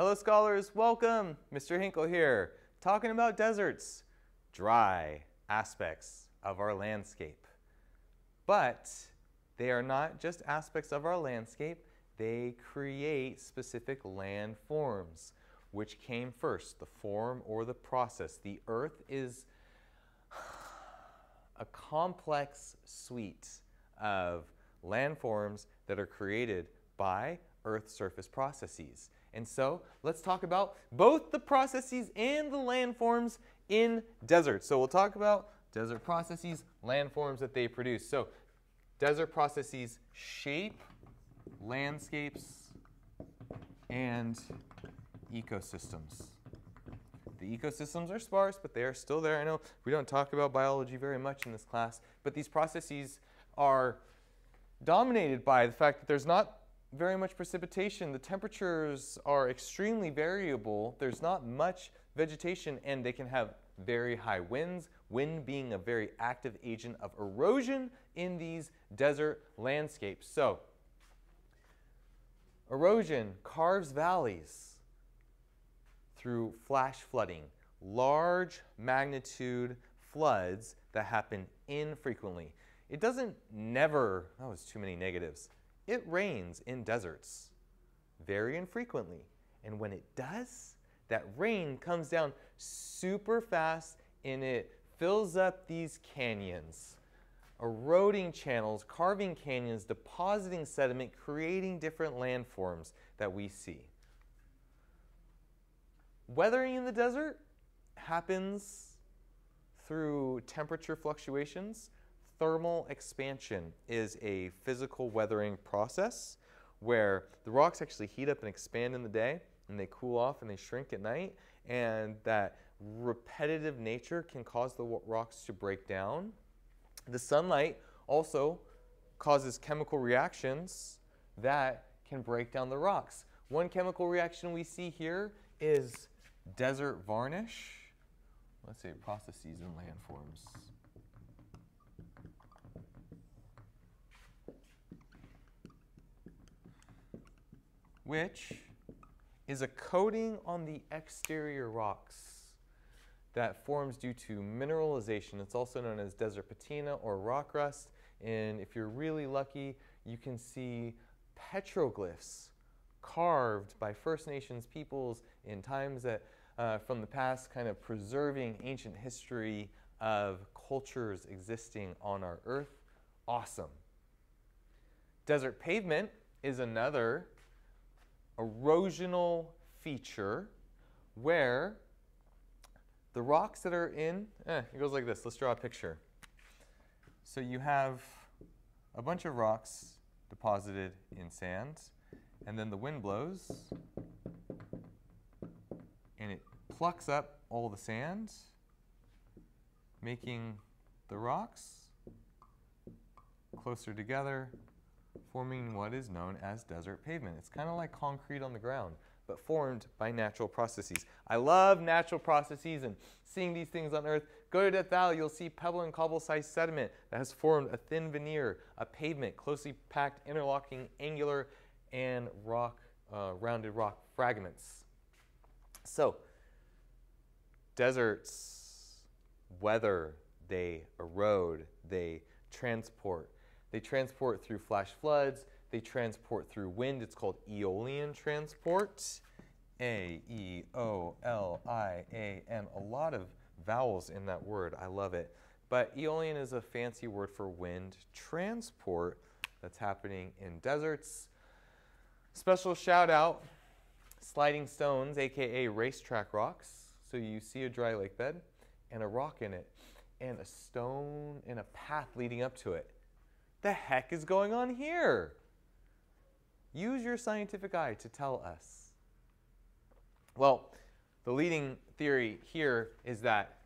Hello scholars, welcome. Mr. Hinkle here, talking about deserts, dry aspects of our landscape. But they are not just aspects of our landscape, they create specific landforms. Which came first, the form or the process? The earth is a complex suite of landforms that are created by earth surface processes. And so let's talk about both the processes and the landforms in deserts. So we'll talk about desert processes, landforms that they produce. So desert processes shape landscapes and ecosystems. The ecosystems are sparse, but they are still there. I know we don't talk about biology very much in this class, but these processes are dominated by the fact that there's not very much precipitation. The temperatures are extremely variable. There's not much vegetation, and they can have very high winds, wind being a very active agent of erosion in these desert landscapes. So, erosion carves valleys through flash flooding, large magnitude floods that happen infrequently. It doesn't never, that was too many negatives. It rains in deserts very infrequently. And when it does, that rain comes down super fast and it fills up these canyons, eroding channels, carving canyons, depositing sediment, creating different landforms that we see. Weathering in the desert happens through temperature fluctuations. Thermal expansion is a physical weathering process where the rocks actually heat up and expand in the day and they cool off and they shrink at night and that repetitive nature can cause the rocks to break down. The sunlight also causes chemical reactions that can break down the rocks. One chemical reaction we see here is desert varnish. Let's say processes and landforms. Which is a coating on the exterior rocks that forms due to mineralization. It's also known as desert patina or rock rust. And if you're really lucky, you can see petroglyphs carved by First Nations peoples in times that uh, from the past, kind of preserving ancient history of cultures existing on our earth. Awesome. Desert pavement is another erosional feature where the rocks that are in, eh, it goes like this. Let's draw a picture. So you have a bunch of rocks deposited in sand, and then the wind blows, and it plucks up all the sand, making the rocks closer together, forming what is known as desert pavement. It's kind of like concrete on the ground, but formed by natural processes. I love natural processes and seeing these things on Earth. Go to Death Valley, you'll see pebble and cobble-sized sediment that has formed a thin veneer, a pavement, closely packed, interlocking, angular, and rock, uh, rounded rock fragments. So, deserts weather, they erode, they transport. They transport through flash floods, they transport through wind. It's called aeolian transport. A E O L I A N. A lot of vowels in that word. I love it. But aeolian is a fancy word for wind transport that's happening in deserts. Special shout out sliding stones, aka racetrack rocks. So you see a dry lake bed and a rock in it and a stone and a path leading up to it. The heck is going on here? Use your scientific eye to tell us. Well, the leading theory here is that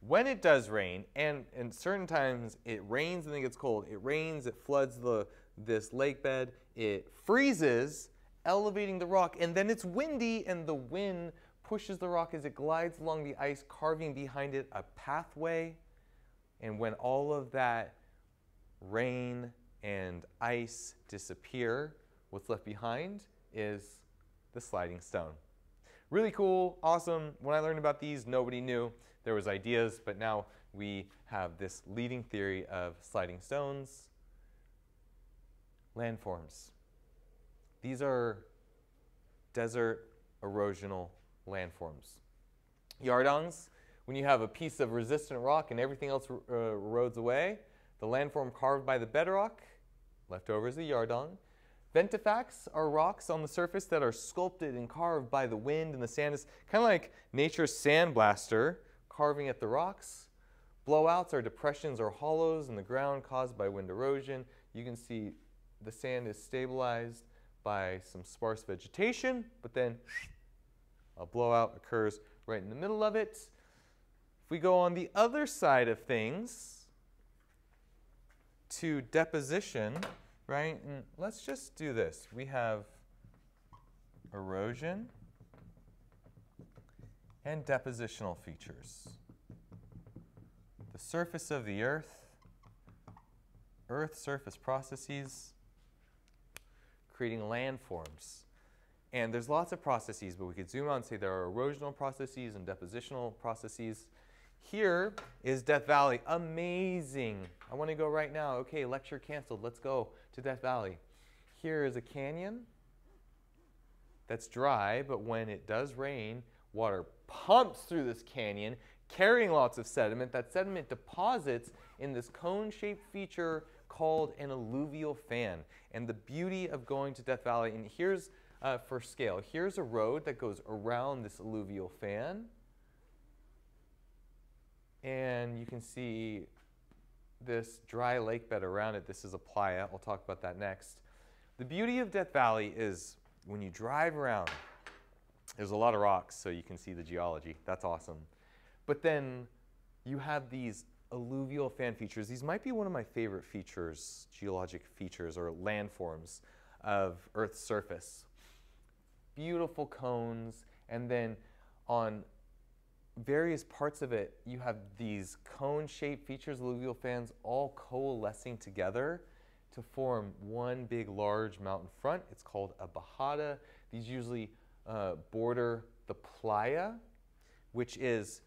when it does rain, and in certain times it rains and then it gets cold, it rains, it floods the, this lake bed, it freezes, elevating the rock, and then it's windy and the wind pushes the rock as it glides along the ice, carving behind it a pathway. And when all of that rain and ice disappear, what's left behind is the sliding stone. really cool, awesome. When I learned about these, nobody knew. There was ideas, but now we have this leading theory of sliding stones, landforms. These are desert erosional landforms. Yardangs, when you have a piece of resistant rock and everything else uh, erodes away, the landform carved by the bedrock, left over is the yardang. Ventifacts are rocks on the surface that are sculpted and carved by the wind and the sand. It's kind of like nature's sandblaster carving at the rocks. Blowouts are depressions or hollows in the ground caused by wind erosion. You can see the sand is stabilized by some sparse vegetation, but then a blowout occurs right in the middle of it. If we go on the other side of things to deposition, right? And let's just do this. We have erosion and depositional features. The surface of the earth, earth surface processes, creating landforms. And there's lots of processes, but we could zoom out and say there are erosional processes and depositional processes. Here is Death Valley. Amazing. I want to go right now. Okay, lecture canceled. Let's go to Death Valley. Here is a canyon that's dry, but when it does rain, water pumps through this canyon, carrying lots of sediment. That sediment deposits in this cone-shaped feature called an alluvial fan. And the beauty of going to Death Valley, and here's uh, for scale, here's a road that goes around this alluvial fan. And you can see this dry lake bed around it. This is a playa. I'll talk about that next. The beauty of Death Valley is when you drive around, there's a lot of rocks so you can see the geology. That's awesome. But then you have these alluvial fan features. These might be one of my favorite features, geologic features or landforms of Earth's surface. Beautiful cones, and then on various parts of it, you have these cone-shaped features, alluvial fans, all coalescing together to form one big large mountain front. It's called a bajada. These usually uh, border the playa, which is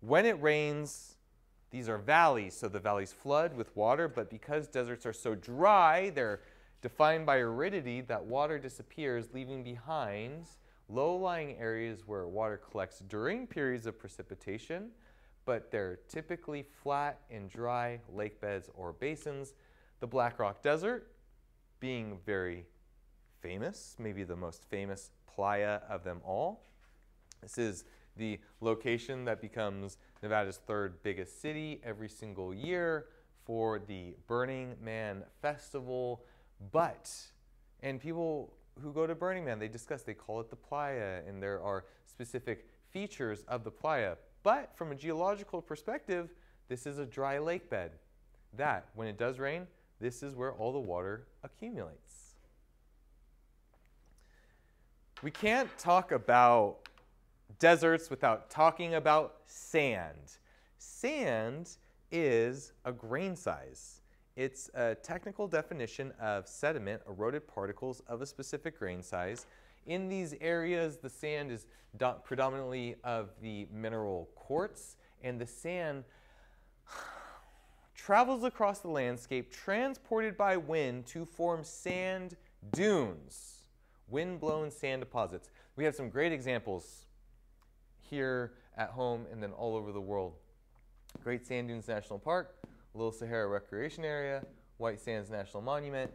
when it rains, these are valleys, so the valleys flood with water, but because deserts are so dry, they're defined by aridity, that water disappears, leaving behind low-lying areas where water collects during periods of precipitation, but they're typically flat and dry lake beds or basins. The Black Rock Desert being very famous, maybe the most famous playa of them all. This is the location that becomes Nevada's third biggest city every single year for the Burning Man Festival. But, and people who go to Burning Man, they discuss, they call it the playa, and there are specific features of the playa. But from a geological perspective, this is a dry lake bed. That, when it does rain, this is where all the water accumulates. We can't talk about deserts without talking about sand. Sand is a grain size. It's a technical definition of sediment, eroded particles of a specific grain size. In these areas, the sand is predominantly of the mineral quartz, and the sand travels across the landscape, transported by wind to form sand dunes, wind-blown sand deposits. We have some great examples here at home and then all over the world. Great Sand Dunes National Park, Little Sahara Recreation Area, White Sands National Monument,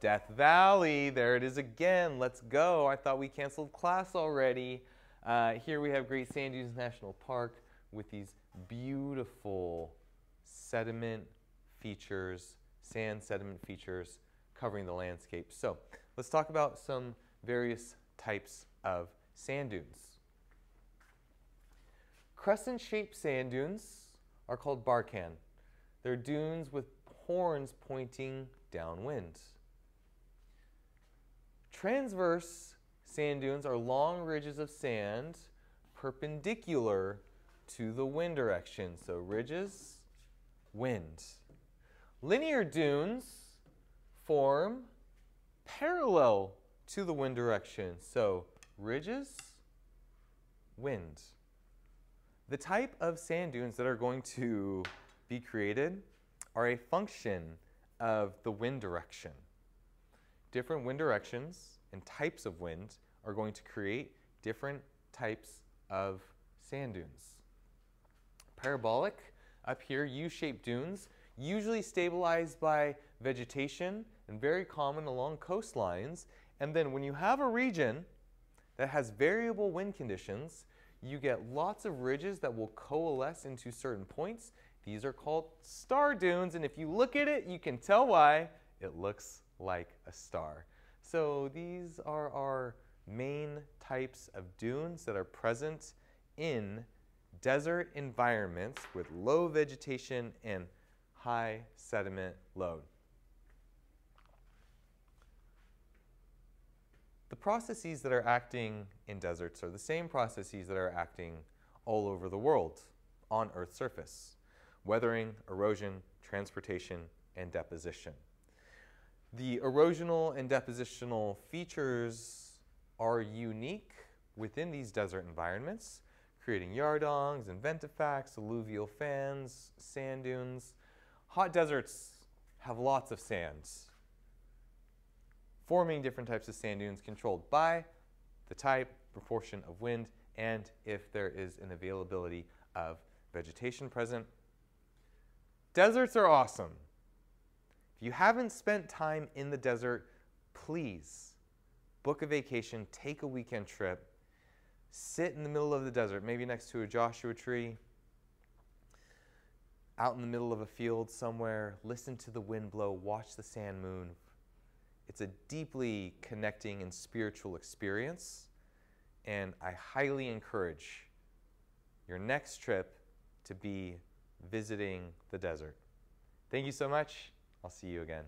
Death Valley, there it is again, let's go. I thought we canceled class already. Uh, here we have Great Sand Dunes National Park with these beautiful sediment features, sand sediment features covering the landscape. So let's talk about some various types of sand dunes. Crescent-shaped sand dunes are called barchan. They're dunes with horns pointing downwind. Transverse sand dunes are long ridges of sand perpendicular to the wind direction. So ridges, wind. Linear dunes form parallel to the wind direction. So ridges, wind. The type of sand dunes that are going to be created are a function of the wind direction. Different wind directions and types of wind are going to create different types of sand dunes. Parabolic, up here, U-shaped dunes, usually stabilized by vegetation and very common along coastlines. And then when you have a region that has variable wind conditions, you get lots of ridges that will coalesce into certain points. These are called star dunes, and if you look at it, you can tell why it looks like a star. So these are our main types of dunes that are present in desert environments with low vegetation and high sediment load. The processes that are acting in deserts are the same processes that are acting all over the world on Earth's surface. Weathering, erosion, transportation, and deposition. The erosional and depositional features are unique within these desert environments, creating yardangs and ventifacts, alluvial fans, sand dunes. Hot deserts have lots of sands, forming different types of sand dunes controlled by the type, proportion of wind, and if there is an availability of vegetation present. Deserts are awesome. If you haven't spent time in the desert, please book a vacation, take a weekend trip, sit in the middle of the desert, maybe next to a Joshua tree, out in the middle of a field somewhere, listen to the wind blow, watch the sand moon, it's a deeply connecting and spiritual experience, and I highly encourage your next trip to be visiting the desert. Thank you so much. I'll see you again.